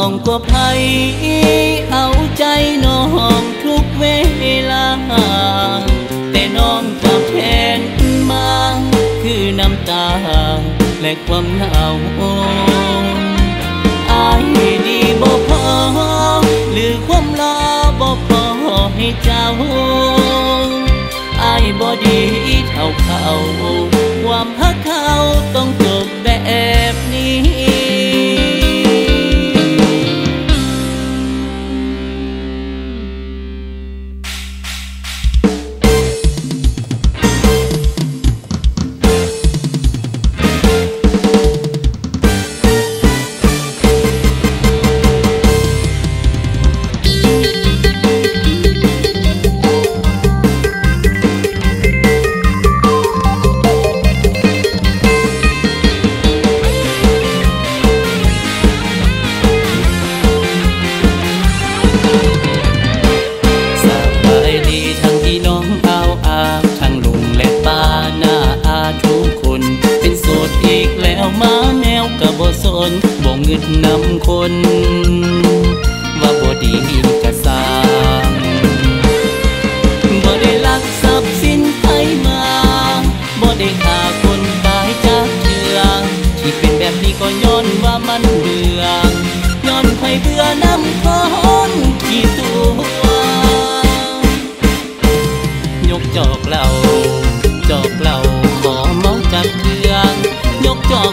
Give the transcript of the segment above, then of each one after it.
องกว่าไผเอาใจน้องทุกเวลา แต่น้องกลับแทนมา คือน้ำตา และความเหงาอายดีบ่พอ หรือความรอบ่พอให้เจ้าอายบ่ดีเท่าเขา ความฮักเขาต้องจบแบบนี้ บ่สนบ่เงิดนำคน ว่าบ่ดีกะสร้างบ่ได้ลักทรัพย์สินใครมาบ่ได้ฆ่าคนตายจากเถื่องที่เป็นแบบนี้ก็ย้อนว่ามันเบื่อย้อนไข่เบื่อนำคนขี้ตัวยกจอกเหล่าจอกเหล่าขอเมาจากเครื่องยกจอก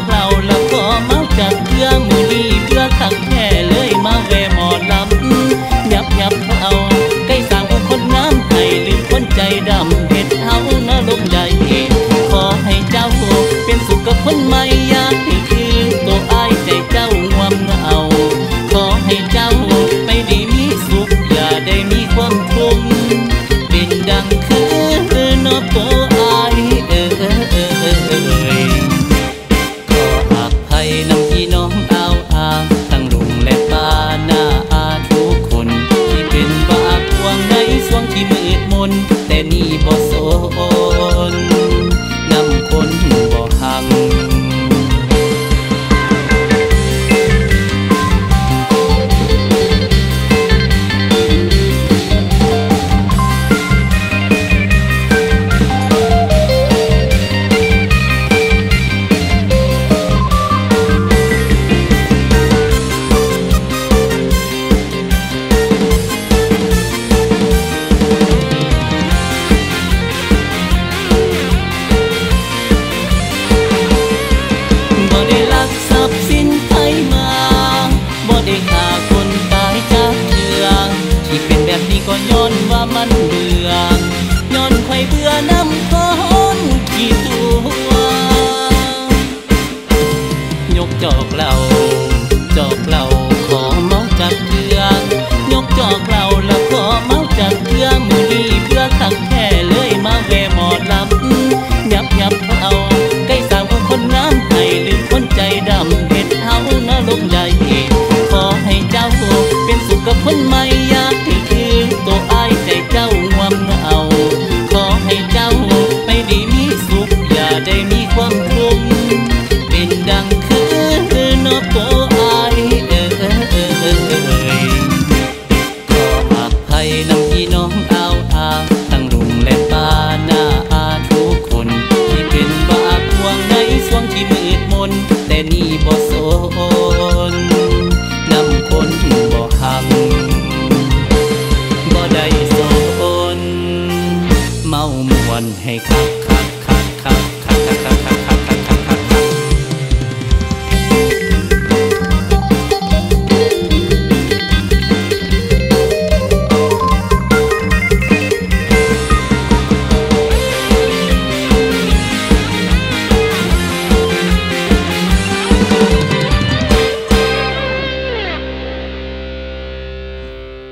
อยากให้คือตัวอายใจเจ้างวมเหงาขอให้เจ้าไม่ได้มีสุข อย่าได้มีความทุกข์เป็นดังคือนอบตัว เบื่อน้ำคนขี้ตัว ยกจอกเหล่าจอกเหล่าขอเมาจากเรือยกจอกเหล่าแล้วขอเมาจากเรือมือนี้เพื่อขังแค่เลยมาแวหมอลำยับยับเอาใกล้สาวคนน้ำให้ลืมคนใจดำเห็ดเฮานะลงใหญ่ขอให้เจ้าเป็นสุขกับคนใหม่ ดังคือนอบตัวอายเอ่ยขออภัยนำพี่น้องเอาอาทั้งลุงและป้าหน้าอาทุกคน ที่เป็นบาปพวงในช่วงที่มืดมน แต่นี่บ่สนนำคนบ่หังบ่ได้สนเมามวนให้คัก